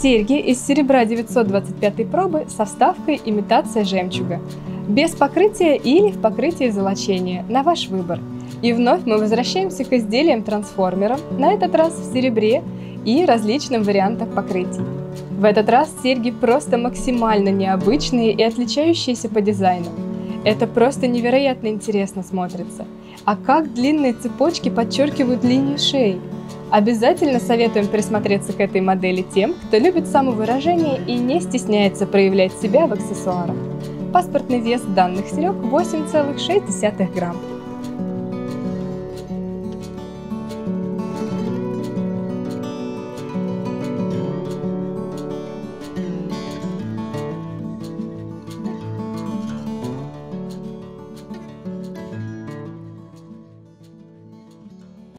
Серьги из серебра 925 пробы со вставкой имитация жемчуга. Без покрытия или в покрытии золочения, на ваш выбор. И вновь мы возвращаемся к изделиям-трансформерам, на этот раз в серебре и различным вариантах покрытий. В этот раз серьги просто максимально необычные и отличающиеся по дизайну. Это просто невероятно интересно смотрится. А как длинные цепочки подчеркивают линию шеи? Обязательно советуем присмотреться к этой модели тем, кто любит самовыражение и не стесняется проявлять себя в аксессуарах. Паспортный вес данных серег 8,6 грамм.